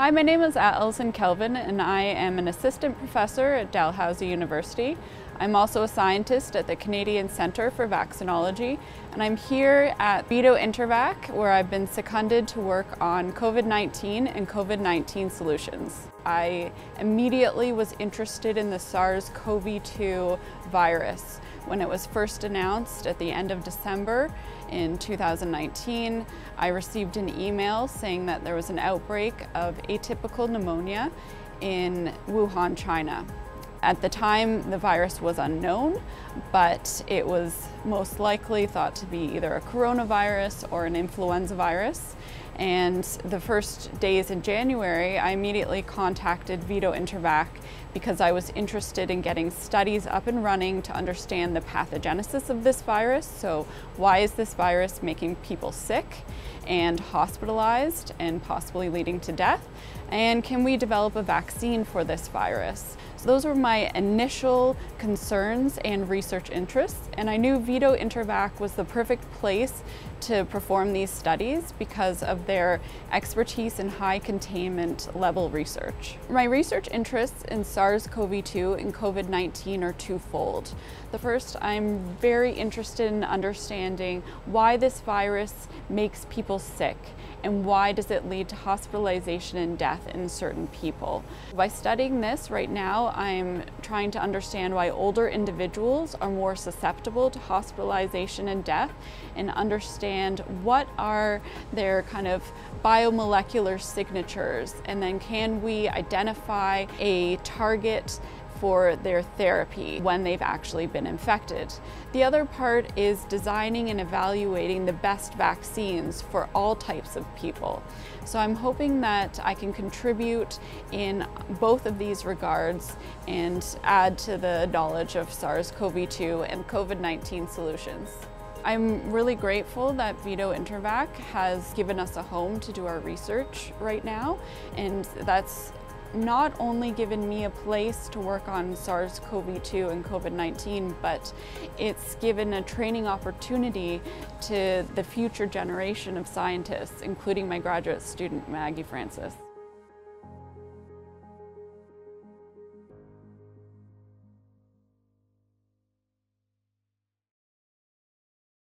Hi, my name is Alyson Kelvin and I am an assistant professor at Dalhousie University. I'm also a scientist at the Canadian Centre for Vaccinology and I'm here at VIDO Intervac where I've been seconded to work on COVID-19 and COVID-19 solutions. I immediately was interested in the SARS-CoV-2 virus when it was first announced at the end of December in 2019. I received an email saying that there was an outbreak of atypical pneumonia in Wuhan, China. At the time, the virus was unknown, but it was most likely thought to be either a coronavirus or an influenza virus. And the first days in January, I immediately contacted VIDO Intervac because I was interested in getting studies up and running to understand the pathogenesis of this virus. So why is this virus making people sick and hospitalized and possibly leading to death? And can we develop a vaccine for this virus? So those were my initial concerns and research interests, and I knew VIDO Intervac was the perfect place to perform these studies because of their expertise in high containment level research. My research interests in SARS-CoV-2 and COVID-19 are twofold. The first, I'm very interested in understanding why this virus makes people sick and why does it lead to hospitalization and death in certain people. By studying this right now, I'm trying to understand why older individuals are more susceptible to hospitalization and death and understand what are their kind of biomolecular signatures and then can we identify a target for their therapy when they've actually been infected. The other part is designing and evaluating the best vaccines for all types of people. So I'm hoping that I can contribute in both of these regards and add to the knowledge of SARS-CoV-2 and COVID-19 solutions. I'm really grateful that VIDO Intervac has given us a home to do our research right now, and that's not only given me a place to work on SARS-CoV-2 and COVID-19, but it's given a training opportunity to the future generation of scientists, including my graduate student, Maggie Francis.